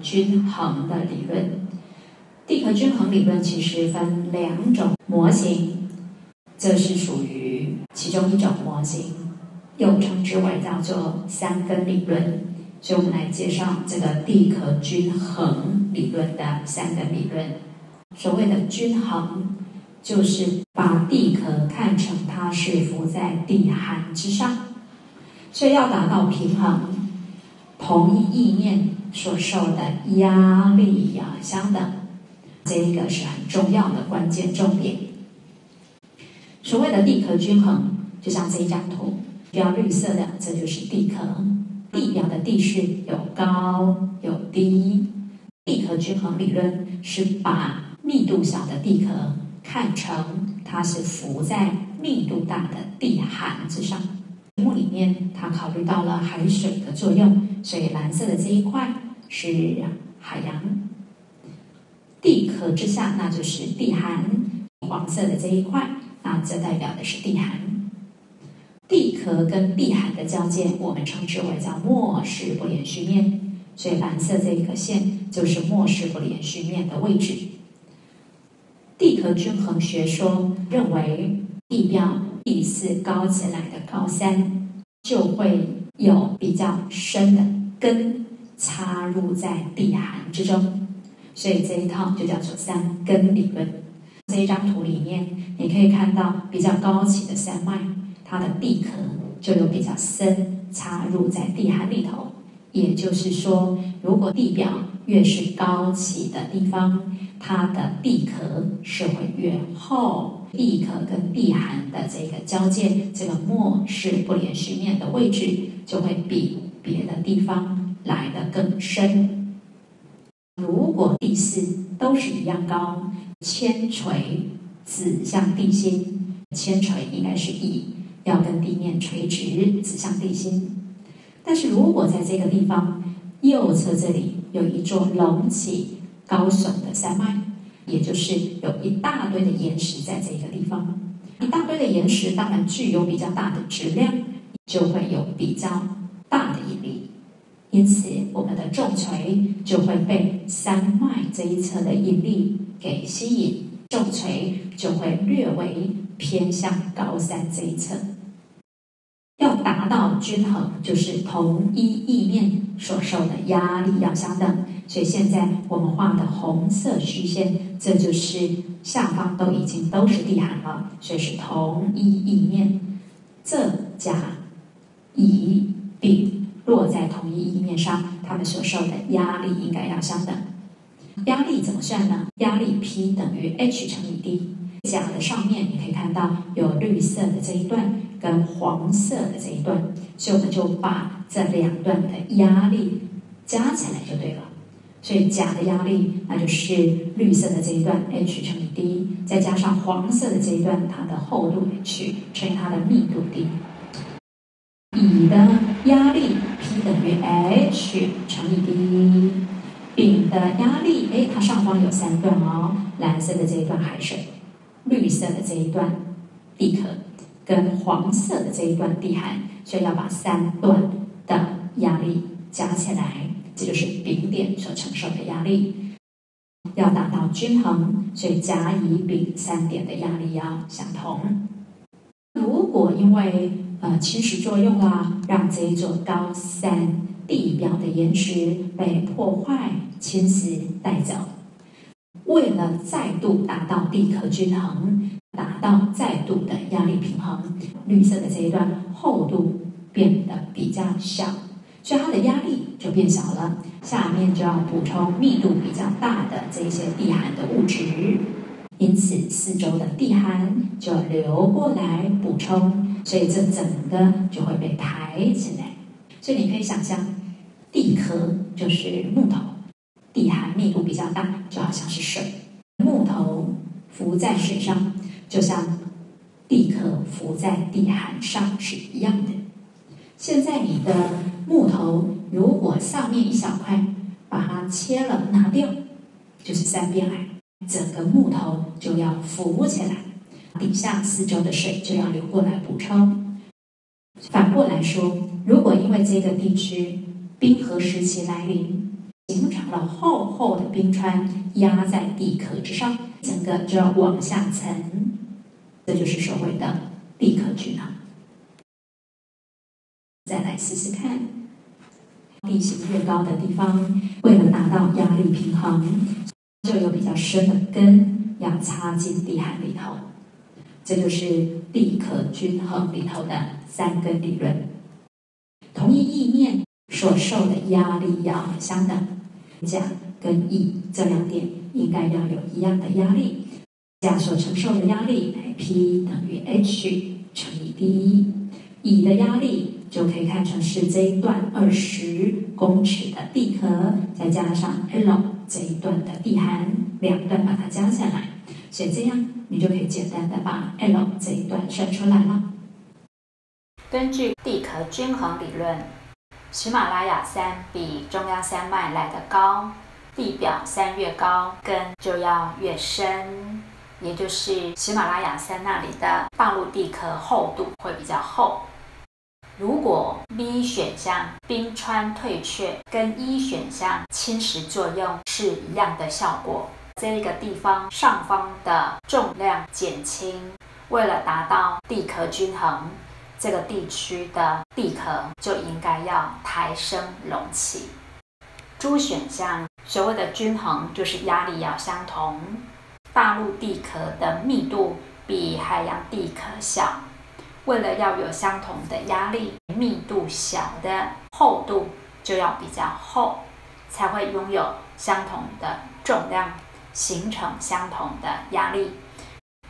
均衡的理论，地壳均衡理论其实分两种模型，这是属于其中一种模型，又称之为叫做三根理论。所以我们来介绍这个地壳均衡理论的三根理论。所谓的均衡，就是把地壳看成它是浮在地函之上，所以要达到平衡，同一意念。所受的压力呀，相等，这一个是很重要的关键重点。所谓的地壳均衡，就像这一张图，标绿色的，这就是地壳。地表的地势有高有低，地壳均衡理论是把密度小的地壳看成它是浮在密度大的地函之上。题目里面，它考虑到了海水的作用，所以蓝色的这一块是海洋。地壳之下，那就是地寒。黄色的这一块，那这代表的是地寒。地壳跟地寒的交界，我们称之为叫末氏不连续面。所以蓝色这一个线就是末氏不连续面的位置。地壳均衡学说认为，地表。地势高起来的高山，就会有比较深的根插入在地函之中，所以这一套就叫做三根理论。这一张图里面，你可以看到比较高起的山脉，它的地壳就有比较深插入在地函里头。也就是说，如果地表越是高起的地方，它的地壳是会越厚。地壳跟地函的这个交界，这个末是不连续面的位置，就会比别的地方来的更深。如果地势都是一样高，铅锤指向地心，铅锤应该是以要跟地面垂直指向地心。但是如果在这个地方右侧这里有一座隆起高耸的山脉。也就是有一大堆的岩石在这个地方，一大堆的岩石当然具有比较大的质量，就会有比较大的引力，因此我们的重锤就会被山脉这一侧的引力给吸引，重锤就会略微偏向高山这一侧。要达到均衡，就是同一意面所受的压力要相等。所以现在我们画的红色虚线，这就是下方都已经都是地寒了，所以是同一意面。这甲、乙、丙落在同一意面上，它们所受的压力应该要相等。压力怎么算呢？压力 P 等于 h 乘以 d。甲的上面你可以看到有绿色的这一段跟黄色的这一段，所以我们就把这两段的压力加起来就对了。所以甲的压力那就是绿色的这一段 h 乘以 d，再加上黄色的这一段它的厚度 h 乘以它的密度 d。乙的压力 P 等于 h 乘以 d，丙的压力哎它上方有三段哦，蓝色的这一段海水。绿色的这一段地壳跟黄色的这一段地函，所以要把三段的压力加起来，这就是丙点所承受的压力。要达到均衡，所以甲、乙、丙三点的压力要相同。如果因为呃侵蚀作用啊，让这一座高山地表的岩石被破坏、侵蚀带走。为了再度达到地壳均衡，达到再度的压力平衡，绿色的这一段厚度变得比较小，所以它的压力就变小了。下面就要补充密度比较大的这些地寒的物质，因此四周的地寒就流过来补充，所以这整个就会被抬起来。所以你可以想象，地壳就是木头。地寒密度比较大，就好像是水，木头浮在水上，就像地壳浮在地函上是一样的。现在你的木头如果上面一小块，把它切了拿掉，就是三边癌，整个木头就要浮起来。底下四周的水就要流过来补充。反过来说，如果因为这个地区冰河时期来临，形成了厚厚的冰川压在地壳之上，整个就要往下沉，这就是所谓的地壳均衡。再来试试看，地形越高的地方，为了达到压力平衡，就有比较深的根要插进地海里头。这就是地壳均衡里头的三根理论。同一意面所受的压力要相等，甲跟乙这两点应该要有一样的压力。甲所承受的压力 P 等于 H 乘以 D，乙的压力。就可以看成是这一段二十公尺的地壳，再加上 L 这一段的地函，两段把它加下来，所以这样你就可以简单的把 L 这一段算出来了。根据地壳均衡理论，喜马拉雅山比中央山脉来得高，地表山越高，根就要越深，也就是喜马拉雅山那里的大陆地壳厚度会比较厚。如果 B 选项冰川退却跟 E 选项侵蚀作用是一样的效果，这个地方上方的重量减轻，为了达到地壳均衡，这个地区的地壳就应该要抬升隆起。猪选项所谓的均衡就是压力要相同，大陆地壳的密度比海洋地壳小。为了要有相同的压力，密度小的厚度就要比较厚，才会拥有相同的重量，形成相同的压力。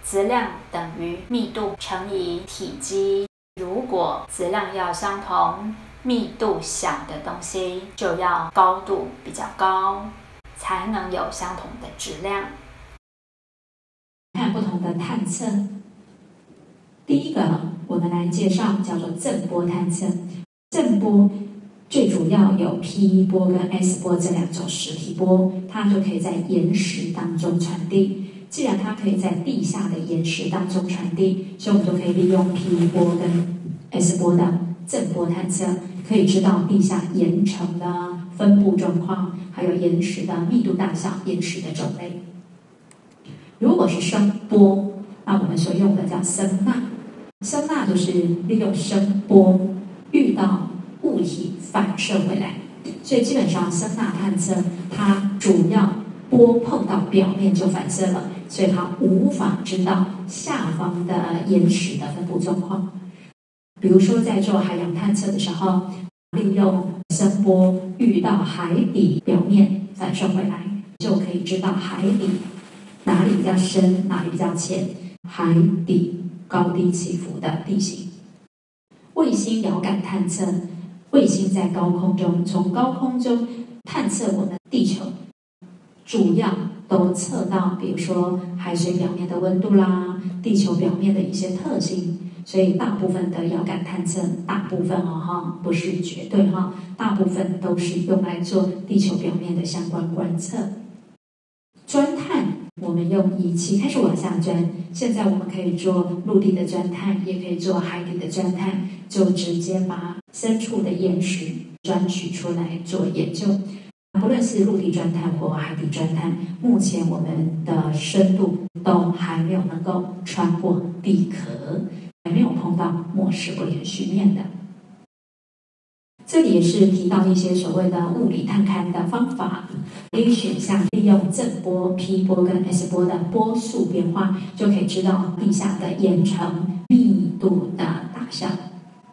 质量等于密度乘以体积。如果质量要相同，密度小的东西就要高度比较高，才能有相同的质量。看不同的探测，第一个。我们来介绍叫做震波探测。震波最主要有 P 波跟 S 波这两种实体波，它就可以在岩石当中传递。既然它可以在地下的岩石当中传递，所以我们就可以利用 P 波跟 S 波的震波探测，可以知道地下岩层的分布状况，还有岩石的密度大小、岩石的种类。如果是声波，那我们所用的叫声呐。声呐就是利用声波遇到物体反射回来，所以基本上声呐探测它主要波碰到表面就反射了，所以它无法知道下方的岩石的分布状况。比如说在做海洋探测的时候，利用声波遇到海底表面反射回来，就可以知道海底哪里比较深，哪里比较浅，海底。高低起伏的地形，卫星遥感探测，卫星在高空中，从高空中探测我们地球，主要都测到，比如说海水表面的温度啦，地球表面的一些特性，所以大部分的遥感探测，大部分哦哈，不是绝对哈，大部分都是用来做地球表面的相关观测，专探。我们用仪器开始往下钻，现在我们可以做陆地的钻探，也可以做海底的钻探，就直接把深处的岩石钻取出来做研究。不论是陆地钻探或海底钻探，目前我们的深度都还没有能够穿过地壳，还没有碰到末世不连续面的。这里也是提到一些所谓的物理探勘的方法。A 选项利用正波 P 波跟 S 波的波速变化，就可以知道地下的岩层密度的大小。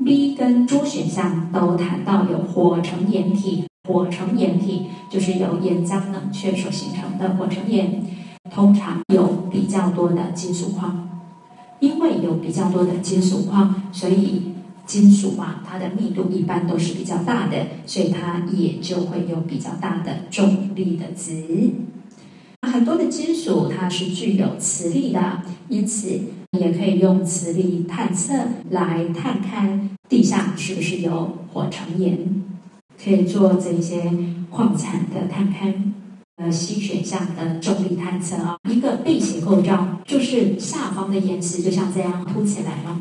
B 跟 D 选项都谈到有火成岩体，火成岩体就是由岩浆冷却所形成的火成岩，通常有比较多的金属矿。因为有比较多的金属矿，所以。金属啊，它的密度一般都是比较大的，所以它也就会有比较大的重力的值。很多的金属它是具有磁力的，因此也可以用磁力探测来探看地下是不是有火成岩，可以做这些矿产的探勘。呃，C 选项的重力探测啊，一个背斜构造就是下方的岩石就像这样凸起来了。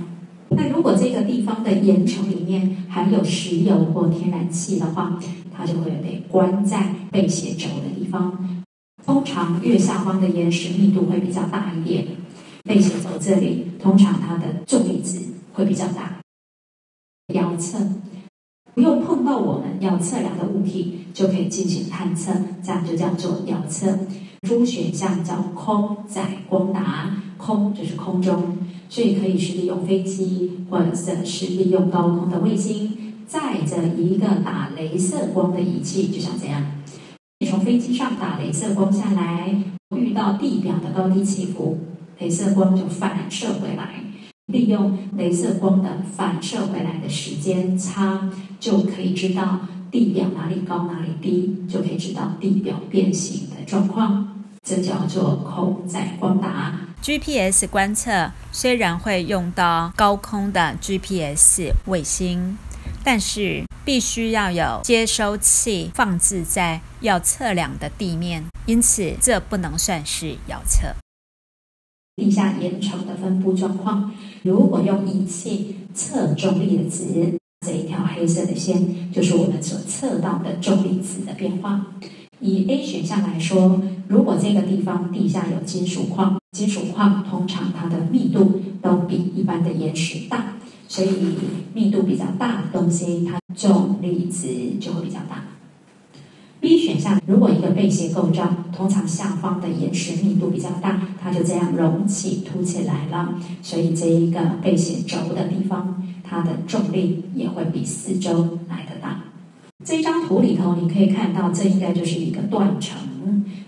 那如果这个地方的岩层里面含有石油或天然气的话，它就会被关在背斜轴的地方。通常越下方的岩石密度会比较大一点，背斜轴这里通常它的重力值会比较大。遥测。不用碰到我们要测量的物体，就可以进行探测，这样就叫做遥测。主选项叫空载光达，空就是空中，所以可以是利用飞机，或者是利用高空的卫星，载着一个打镭射光的仪器，就像这样。从飞机上打镭射光下来，遇到地表的高低起伏，镭射光就反射回来。利用镭射光的反射回来的时间差，就可以知道地表哪里高哪里低，就可以知道地表变形的状况。这叫做空载光达。GPS 观测虽然会用到高空的 GPS 卫星，但是必须要有接收器放置在要测量的地面，因此这不能算是遥测。地下岩层的分布状况，如果用仪器测重力的值，这一条黑色的线就是我们所测到的重力值的变化。以 A 选项来说，如果这个地方地下有金属矿，金属矿通常它的密度都比一般的岩石大，所以密度比较大的东西，它重力值就会比较大。B 选项，如果一个背斜构造，通常下方的岩石密度比较大，它就这样隆起凸起来了，所以这一个背斜轴的地方，它的重力也会比四周来的大。这张图里头，你可以看到，这应该就是一个断层，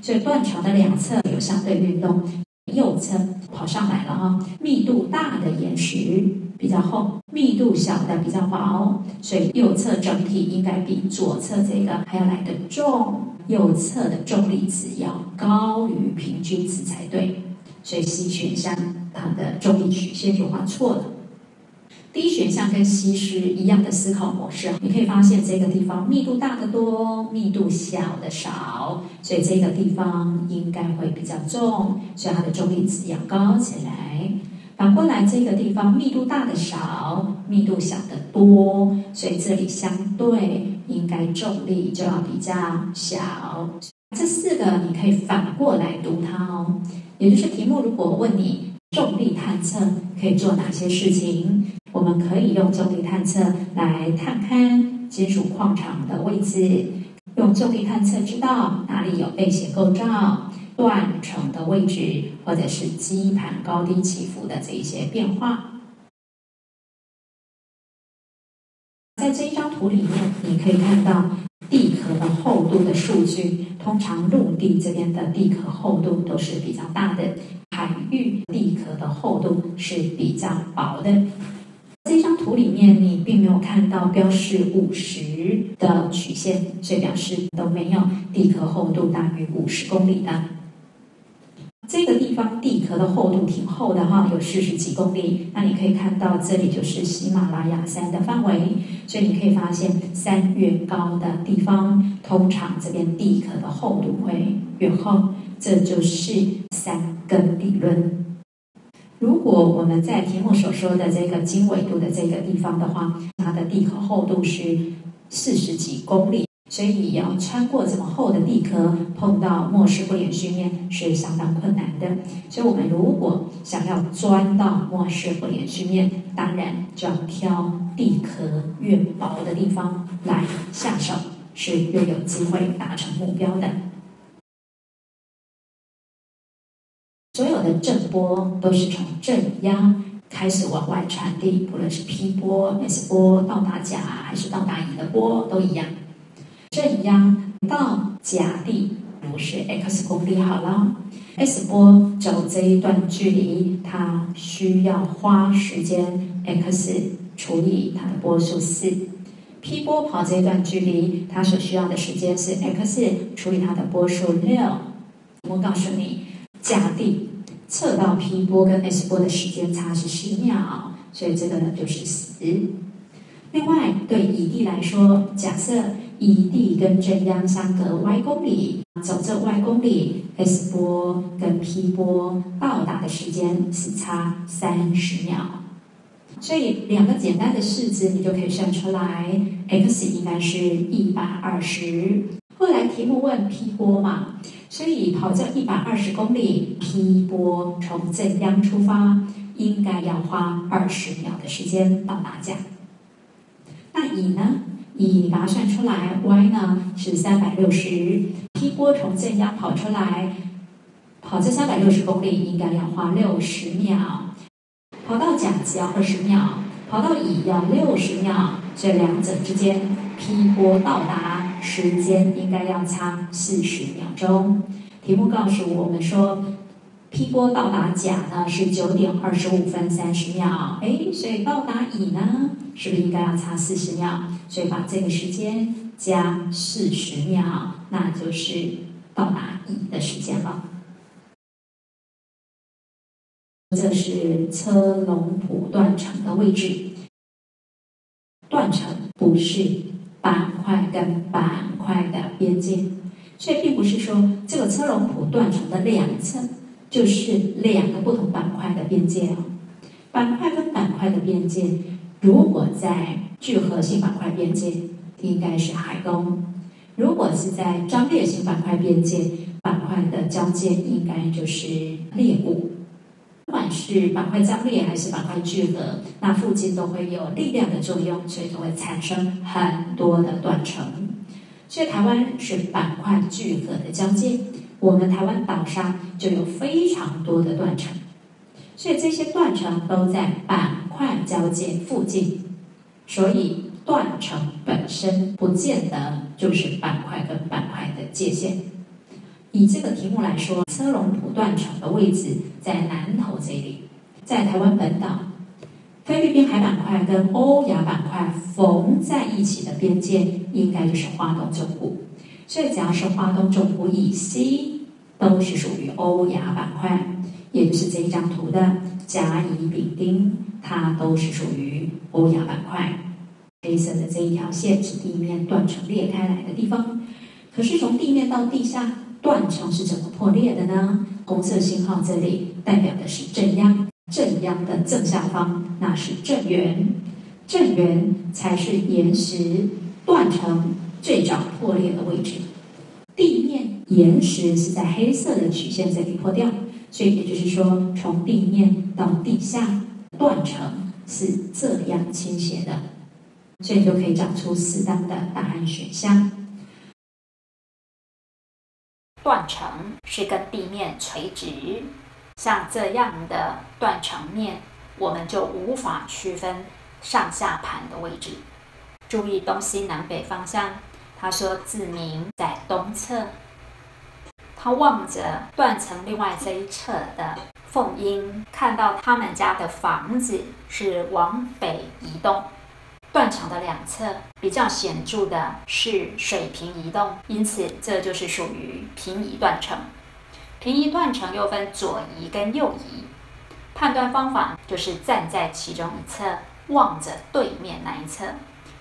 所以断桥的两侧有相对运动，右侧跑上来了哈，密度大的岩石。比较厚，密度小的比较薄，所以右侧整体应该比左侧这个还要来的重。右侧的重力值要高于平均值才对，所以 C 选项它的重力曲线就画错了。D 选项跟 C 是一样的思考模式，你可以发现这个地方密度大的多，密度小的少，所以这个地方应该会比较重，所以它的重力值要高起来。反过来，这个地方密度大的少，密度小的多，所以这里相对应该重力就要比较小。这四个你可以反过来读它哦，也就是题目如果问你重力探测可以做哪些事情，我们可以用重力探测来探勘金属矿场的位置，用重力探测知道哪里有背斜构造。断层的位置，或者是基盘高低起伏的这一些变化，在这一张图里面，你可以看到地壳的厚度的数据。通常陆地这边的地壳厚度都是比较大的，海域地壳的厚度是比较薄的。这张图里面，你并没有看到标示五十的曲线，所以表示都没有地壳厚度大于五十公里的。这个地方地壳的厚度挺厚的哈，有四十几公里。那你可以看到，这里就是喜马拉雅山的范围。所以你可以发现，山越高的地方，通常这边地壳的厚度会越厚。这就是三根理论。如果我们在题目所说的这个经纬度的这个地方的话，它的地壳厚度是四十几公里。所以要穿过这么厚的地壳，碰到末世不连续面是相当困难的。所以我们如果想要钻到末世不连续面，当然就要挑地壳越薄的地方来下手，是越有机会达成目标的。所有的震波都是从正压开始往外传递，不论是 P 波、S 波到达甲还是到达乙的波都一样。正压到甲地不是 x 公里好了，S 波走这一段距离，它需要花时间 x 除以它的波数四，P 波跑这一段距离，它所需要的时间是 x 除以它的波数六。我告诉你，甲地测到 P 波跟 S 波的时间差是十秒，所以这个呢就是十。另外，对乙地来说，假设乙地跟正央相隔 y 公里，走这 y 公里，S 波跟 P 波到达的时间是差三十秒。所以两个简单的式子，你就可以算出来，x 应该是一百二十。后来题目问 P 波嘛，所以跑这一百二十公里，P 波从正央出发，应该要花二十秒的时间到达家。那乙呢？乙把它算出来，y 呢是三百六十，P 波从正央跑出来，跑这三百六十公里应该要花六十秒。跑到甲只要二十秒，跑到乙要六十秒，这两者之间 P 波到达时间应该要差四十秒钟。题目告诉我们说，P 波到达甲呢是九点二十五分三十秒，哎，所以到达乙呢是不是应该要差四十秒？所以把这个时间加四十秒，那就是到达乙的时间了。这是车龙埔断层的位置，断层不是板块跟板块的边界，所以并不是说这个车龙埔断层的两侧就是两个不同板块的边界哦。板块跟板块的边界，如果在聚合性板块边界，应该是海沟；如果是在张裂性板块边界，板块的交界应该就是裂谷。不管是板块张裂还是板块聚合，那附近都会有力量的作用，所以就会产生很多的断层。所以台湾是板块聚合的交界，我们台湾岛上就有非常多的断层。所以这些断层都在板块交界附近，所以断层本身不见得就是板块跟板块的界限。以这个题目来说，车龙埔断层的位置在南头这里，在台湾本岛，菲律宾海板块跟欧亚板块缝在一起的边界，应该就是花东纵谷。所以只要是花东纵谷以西，都是属于欧亚板块，也就是这一张图的甲乙丙丁，它都是属于欧亚板块。黑色的这一条线是地面断层裂开来的地方，可是从地面到地下。断层是怎么破裂的呢？红色信号这里代表的是正央，正央的正下方那是正源，正源才是岩石断层最早破裂的位置。地面岩石是在黑色的曲线这里破掉，所以也就是说，从地面到地下断层是这样倾斜的，所以就可以找出适当的答案选项。断层是跟地面垂直，像这样的断层面，我们就无法区分上下盘的位置。注意东西南北方向。他说自明在东侧，他望着断层另外这一侧的凤英，看到他们家的房子是往北移动。断层的两侧比较显著的是水平移动，因此这就是属于平移断层。平移断层又分左移跟右移，判断方法就是站在其中一侧，望着对面那一侧，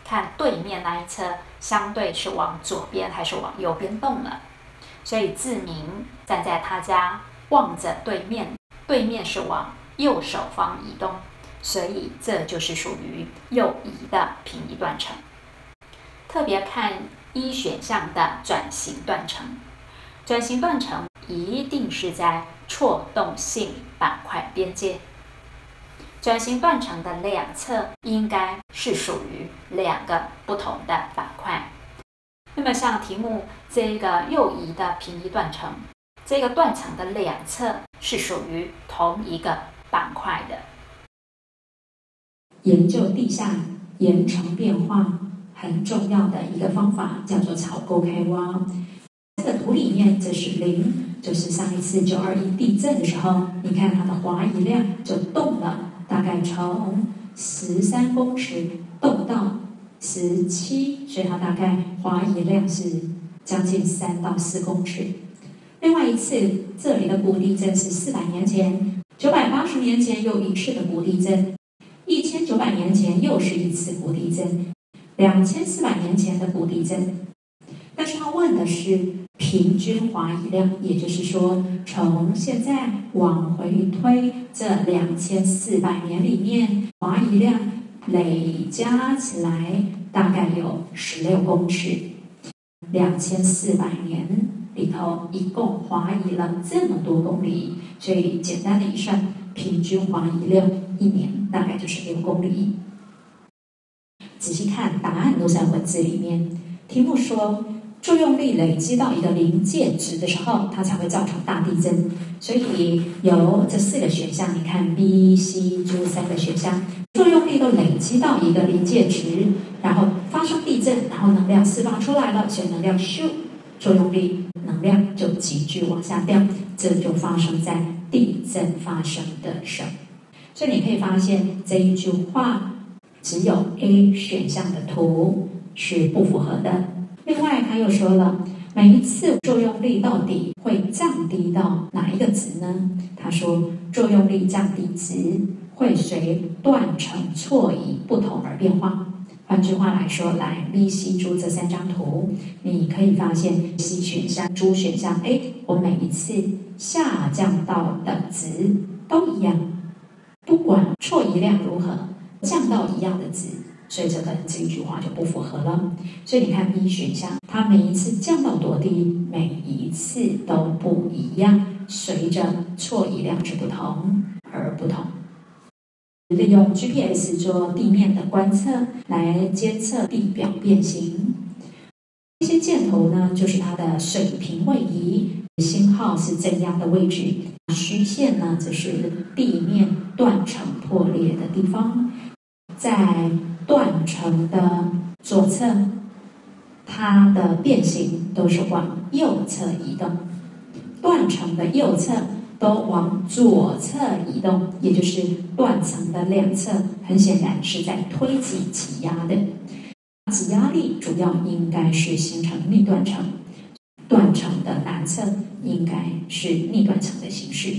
看对面那一侧相对是往左边还是往右边动了。所以志明站在他家，望着对面，对面是往右手方移动。所以这就是属于右移的平移断层。特别看一选项的转型断层，转型断层一定是在错动性板块边界。转型断层的两侧应该是属于两个不同的板块。那么像题目这个右移的平移断层，这个断层的两侧是属于同一个板块的。研究地下岩层变化很重要的一个方法叫做草沟开挖。这个图里面这是零，就是上一次九二一地震的时候，你看它的滑移量就动了，大概从十三公尺动到十七，所以它大概滑移量是将近三到四公尺。另外一次这里的古地震是四百年前，九百八十年前有一次的古地震。一千九百年前又是一次古地震，两千四百年前的古地震，但是他问的是平均滑移量，也就是说，从现在往回推这两千四百年里面，滑移量累加起来大概有十六公尺。两千四百年里头，一共滑移了这么多公里，所以简单的一算，平均滑移量一年大概就是六公里。仔细看，答案都在文字里面。题目说，作用力累积到一个临界值的时候，它才会造成大地震。所以有这四个选项，你看 B、C、D 三个选项，作用力都累积到一个临界值，然后发生地震，然后能量释放出来了，所以能量咻，作用力能量就急剧往下掉，这就发生在地震发生的时候。所以你可以发现这一句话。只有 A 选项的图是不符合的。另外，他又说了，每一次作用力到底会降低到哪一个值呢？他说，作用力降低值会随断层错移不同而变化。换句话来说，来 B、C、D 这三张图，你可以发现 C 选项、D 选项，哎，我每一次下降到的值都一样，不管错移量如何。降到一样的值，所以这个这一句话就不符合了。所以你看 B 选项，它每一次降到多低，每一次都不一样，随着错移量之不同而不同。利用 GPS 做地面的观测来监测地表变形，这些箭头呢就是它的水平位移，星号是怎样的位置，虚线呢则是地面断层破裂的地方。在断层的左侧，它的变形都是往右侧移动；断层的右侧都往左侧移动，也就是断层的两侧很显然是在推挤挤压的。挤压力主要应该是形成逆断层，断层的南侧应该是逆断层的形式。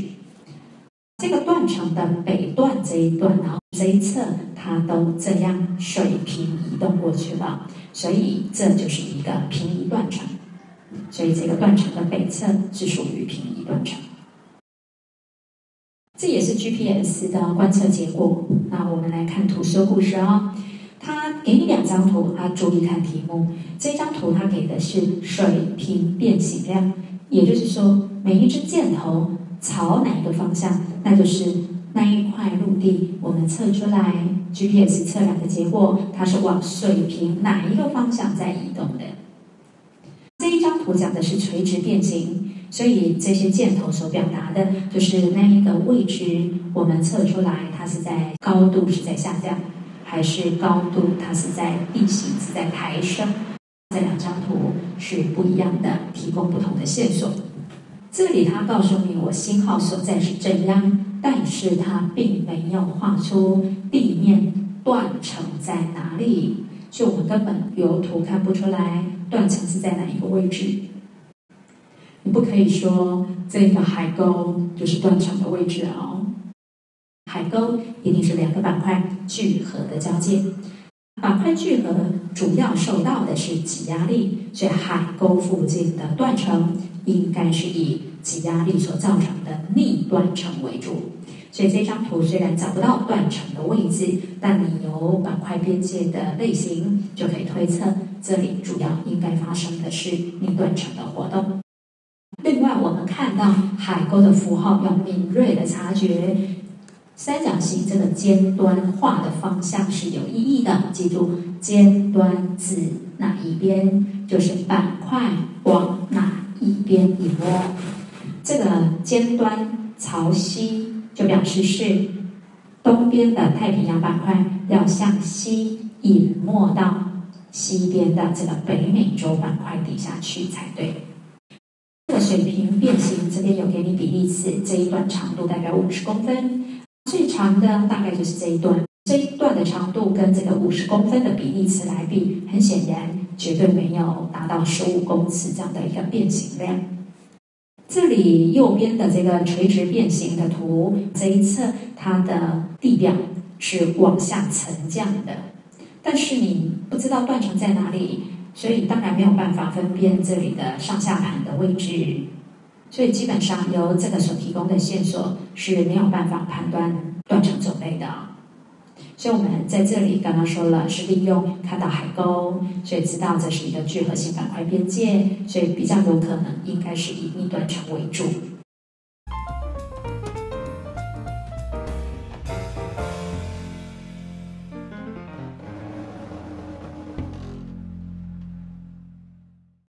断层的北段这一段然后？这一侧它都这样水平移动过去了，所以这就是一个平移断层。所以这个断层的北侧是属于平移断层。这也是 GPS 的观测结果。那我们来看图说故事啊，它给你两张图，啊，注意看题目。这张图它给的是水平变形量，也就是说每一只箭头朝哪个方向，那就是。那一块陆地，我们测出来 GPS 测量的结果，它是往水平哪一个方向在移动的？这一张图讲的是垂直变形，所以这些箭头所表达的就是那一个位置，我们测出来它是在高度是在下降，还是高度它是在地形是在抬升？这两张图是不一样的，提供不同的线索。这里它告诉你，我信号所在是这样。但是它并没有画出地面断层在哪里，就我们根本由图看不出来断层是在哪一个位置。你不可以说这个海沟就是断层的位置哦，海沟一定是两个板块聚合的交界，板块聚合主要受到的是挤压力，所以海沟附近的断层应该是以。挤压力所造成的逆断层为主，所以这张图虽然找不到断层的位置，但你由板块边界的类型就可以推测，这里主要应该发生的是逆断层的活动。另外，我们看到海沟的符号要敏锐的察觉，三角形这个尖端画的方向是有意义的。记住，尖端指哪一边，就是板块往哪一边一摸。这个尖端朝西，就表示是东边的太平洋板块要向西隐没到西边的这个北美洲板块底下去才对。这个水平变形，这边有给你比例尺，这一段长度大概五十公分，最长的大概就是这一段。这一段的长度跟这个五十公分的比例尺来比，很显然绝对没有达到十五公尺这样的一个变形量。这里右边的这个垂直变形的图，这一侧它的地表是往下沉降的，但是你不知道断层在哪里，所以当然没有办法分辨这里的上下盘的位置，所以基本上由这个所提供的线索是没有办法判断断层种类的。所以我们在这里刚刚说了，是利用看到海沟，所以知道这是一个聚合性板块边界，所以比较有可能应该是以逆断层为主。